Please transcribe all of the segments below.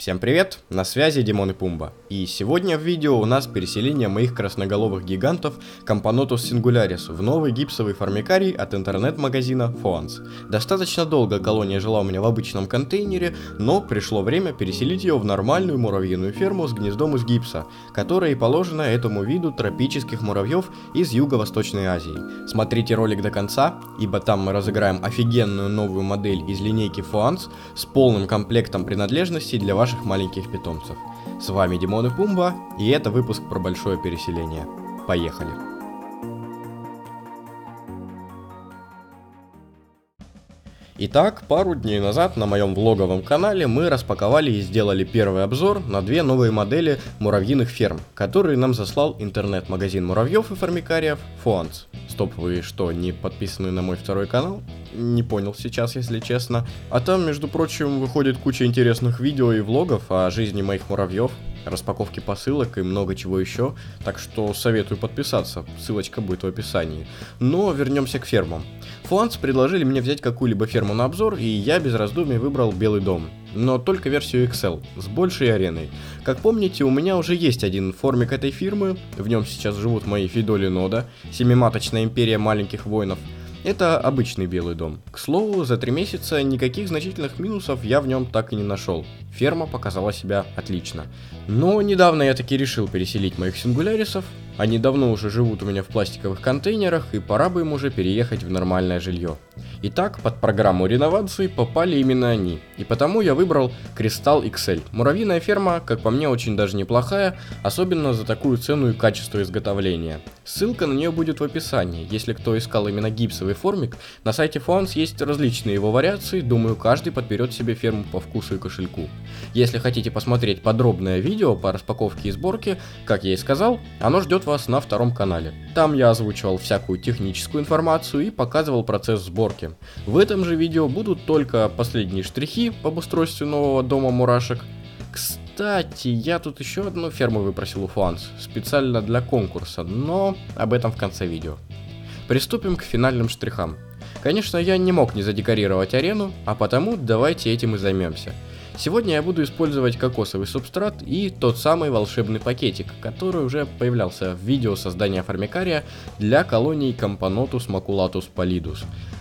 Всем привет, на связи Димон и Пумба. И сегодня в видео у нас переселение моих красноголовых гигантов Camponotus Singularis в новый гипсовый формикарий от интернет-магазина 4ants. Достаточно долго колония жила у меня в обычном контейнере, но пришло время переселить ее в нормальную муравьиную ферму с гнездом из гипса, которое и положено этому виду тропических муравьев из Юго-Восточной Азии. Смотрите ролик до конца, ибо там мы разыграем офигенную новую модель из линейки 4ants с полным комплектом принадлежностей для ваших ваших маленьких питомцев. С вами Димон и Пумба, и это выпуск про большое переселение. Поехали! Итак, пару дней назад на моем влоговом канале мы распаковали и сделали первый обзор на две новые модели муравьиных ферм, которые нам заслал интернет-магазин муравьев и формикариев Фуанс. Стоп, вы что, не подписаны на мой второй канал? Не понял сейчас, если честно. А там, между прочим, выходит куча интересных видео и влогов о жизни моих муравьев, распаковки посылок и много чего еще, так что советую подписаться, ссылочка будет в описании. Но вернемся к фермам. Фланс предложили мне взять какую-либо ферму на обзор, и я без раздумий выбрал Белый дом. Но только версию Excel, с большей ареной. Как помните, у меня уже есть один формик этой фирмы, в нем сейчас живут мои Фидоли Нода, семиматочная империя маленьких воинов, это обычный белый дом. К слову, за три месяца никаких значительных минусов я в нем так и не нашел. Ферма показала себя отлично. Но недавно я таки решил переселить моих сингулярисов. Они давно уже живут у меня в пластиковых контейнерах, и пора бы им уже переехать в нормальное жилье. Итак, под программу реновации попали именно они, и потому я выбрал Кристалл XL. Муравьиная ферма, как по мне, очень даже неплохая, особенно за такую цену и качество изготовления. Ссылка на нее будет в описании, если кто искал именно гипсовый формик, на сайте Фонс есть различные его вариации, думаю каждый подберет себе ферму по вкусу и кошельку. Если хотите посмотреть подробное видео по распаковке и сборке, как я и сказал, оно ждет вас на втором канале. Там я озвучивал всякую техническую информацию и показывал процесс сборки. В этом же видео будут только последние штрихи по обустройству нового дома мурашек. Кстати, я тут еще одну ферму выпросил у Фланс, специально для конкурса, но об этом в конце видео. Приступим к финальным штрихам. Конечно, я не мог не задекорировать арену, а потому давайте этим и займемся – Сегодня я буду использовать кокосовый субстрат и тот самый волшебный пакетик, который уже появлялся в видео создания формикария для колоний Camponotus Maculatus Pallidus.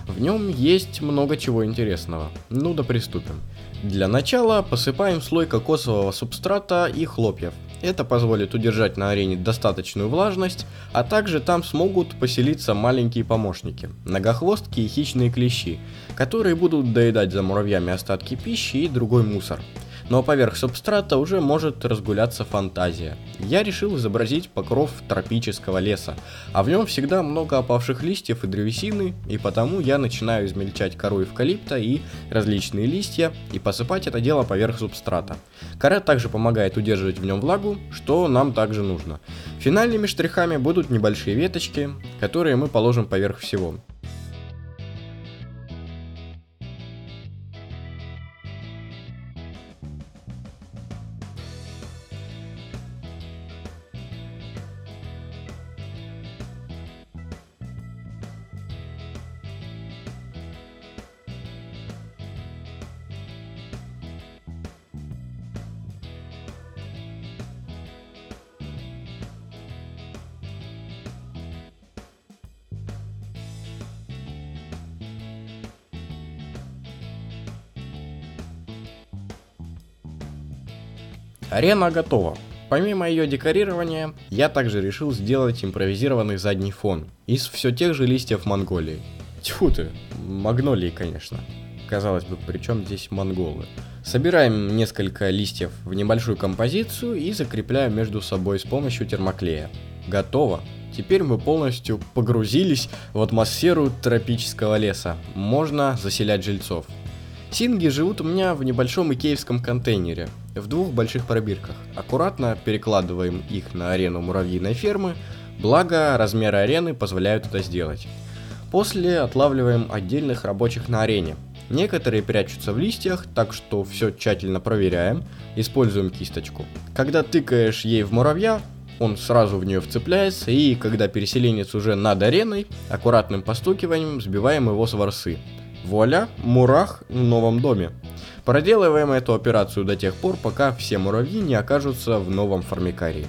В нем есть много чего интересного. Ну да приступим. Для начала посыпаем слой кокосового субстрата и хлопьев. Это позволит удержать на арене достаточную влажность, а также там смогут поселиться маленькие помощники, многохвостки и хищные клещи, которые будут доедать за муравьями остатки пищи и другой мусор но поверх субстрата уже может разгуляться фантазия. Я решил изобразить покров тропического леса, а в нем всегда много опавших листьев и древесины, и потому я начинаю измельчать кору эвкалипта и различные листья и посыпать это дело поверх субстрата. Кора также помогает удерживать в нем влагу, что нам также нужно. Финальными штрихами будут небольшие веточки, которые мы положим поверх всего. Арена готова. Помимо ее декорирования, я также решил сделать импровизированный задний фон из все тех же листьев Монголии. Тьфу ты, магнолии, конечно. Казалось бы, при чем здесь монголы? Собираем несколько листьев в небольшую композицию и закрепляем между собой с помощью термоклея. Готово. Теперь мы полностью погрузились в атмосферу тропического леса. Можно заселять жильцов. Синги живут у меня в небольшом икеевском контейнере, в двух больших пробирках. Аккуратно перекладываем их на арену муравьиной фермы, благо размеры арены позволяют это сделать. После отлавливаем отдельных рабочих на арене. Некоторые прячутся в листьях, так что все тщательно проверяем, используем кисточку. Когда тыкаешь ей в муравья, он сразу в нее вцепляется, и когда переселенец уже над ареной, аккуратным постукиванием сбиваем его с ворсы. Вуаля, мурах в новом доме. Проделываем эту операцию до тех пор, пока все муравьи не окажутся в новом формикарии.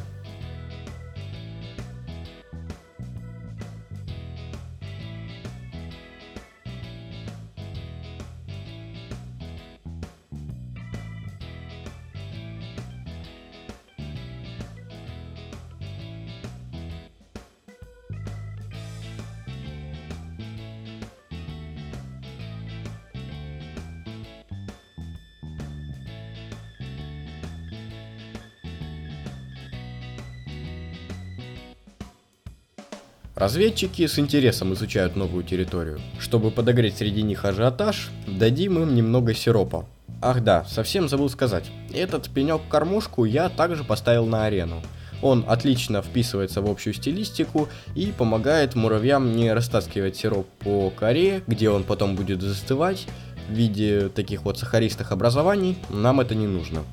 Разведчики с интересом изучают новую территорию. Чтобы подогреть среди них ажиотаж, дадим им немного сиропа. Ах да, совсем забыл сказать. Этот пенек-кормушку я также поставил на арену. Он отлично вписывается в общую стилистику и помогает муравьям не растаскивать сироп по коре, где он потом будет застывать в виде таких вот сахаристых образований. Нам это не нужно.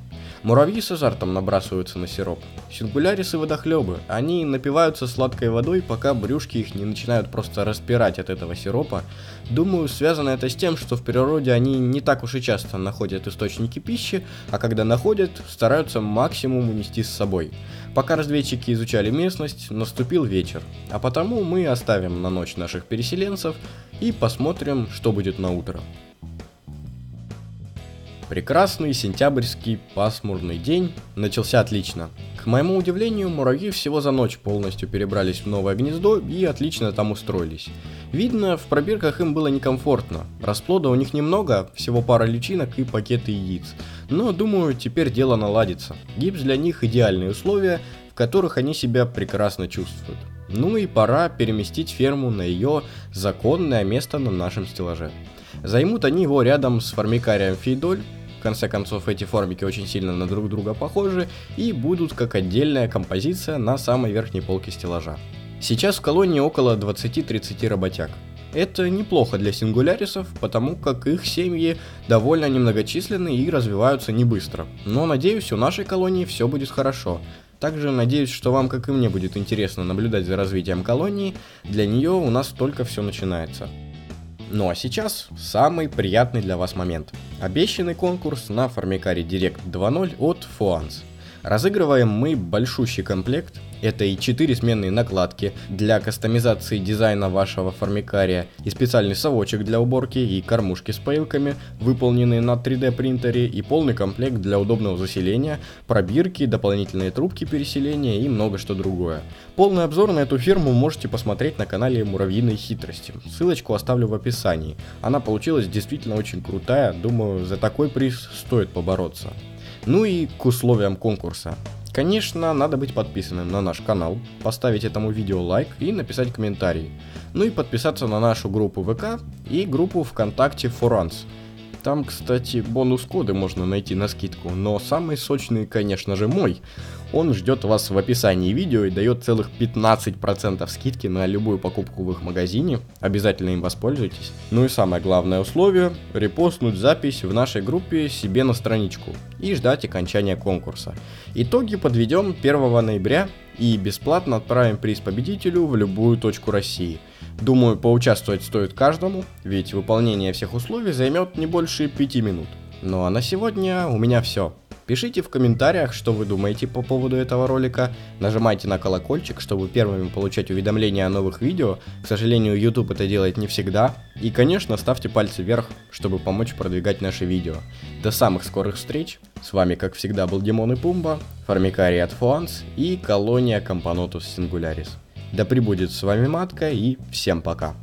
Муравьи с азартом набрасываются на сироп. Сингулярисы водохлебы. Они напиваются сладкой водой, пока брюшки их не начинают просто распирать от этого сиропа. Думаю, связано это с тем, что в природе они не так уж и часто находят источники пищи, а когда находят, стараются максимум унести с собой. Пока разведчики изучали местность, наступил вечер, а потому мы оставим на ночь наших переселенцев и посмотрим, что будет на утро. Прекрасный сентябрьский пасмурный день начался отлично. К моему удивлению, муравьи всего за ночь полностью перебрались в новое гнездо и отлично там устроились. Видно, в пробирках им было некомфортно. Расплода у них немного, всего пара личинок и пакеты яиц. Но думаю, теперь дело наладится. Гипс для них идеальные условия, в которых они себя прекрасно чувствуют. Ну и пора переместить ферму на ее законное место на нашем стеллаже. Займут они его рядом с формикарием Фейдоль, в конце концов, эти формики очень сильно на друг друга похожи и будут как отдельная композиция на самой верхней полке стеллажа. Сейчас в колонии около 20-30 работяг. Это неплохо для сингулярисов, потому как их семьи довольно немногочисленны и развиваются не быстро. Но надеюсь, у нашей колонии все будет хорошо. Также надеюсь, что вам, как и мне, будет интересно наблюдать за развитием колонии. Для нее у нас только все начинается. Ну а сейчас самый приятный для вас момент. Обещанный конкурс на Формикаре Direct 2.0 от Fuans. Разыгрываем мы большущий комплект это и 4 сменные накладки для кастомизации дизайна вашего формикария, и специальный совочек для уборки, и кормушки с поилками, выполненные на 3D принтере, и полный комплект для удобного заселения, пробирки, дополнительные трубки переселения и много что другое. Полный обзор на эту фирму можете посмотреть на канале Муравьиной Хитрости. Ссылочку оставлю в описании. Она получилась действительно очень крутая, думаю, за такой приз стоит побороться. Ну и к условиям конкурса. Конечно, надо быть подписанным на наш канал, поставить этому видео лайк и написать комментарий. Ну и подписаться на нашу группу ВК и группу ВКонтакте Foruns. Там, кстати, бонус-коды можно найти на скидку, но самый сочный, конечно же, мой. Он ждет вас в описании видео и дает целых 15% скидки на любую покупку в их магазине. Обязательно им воспользуйтесь. Ну и самое главное условие – репостнуть запись в нашей группе себе на страничку и ждать окончания конкурса. Итоги подведем 1 ноября и бесплатно отправим приз победителю в любую точку России. Думаю, поучаствовать стоит каждому, ведь выполнение всех условий займет не больше 5 минут. Ну а на сегодня у меня все. Пишите в комментариях, что вы думаете по поводу этого ролика, нажимайте на колокольчик, чтобы первыми получать уведомления о новых видео, к сожалению, YouTube это делает не всегда, и, конечно, ставьте пальцы вверх, чтобы помочь продвигать наши видео. До самых скорых встреч, с вами, как всегда, был Димон и Пумба, Формикарий от Фуанс и колония Camponotus Singularis. Да пребудет с вами матка и всем пока.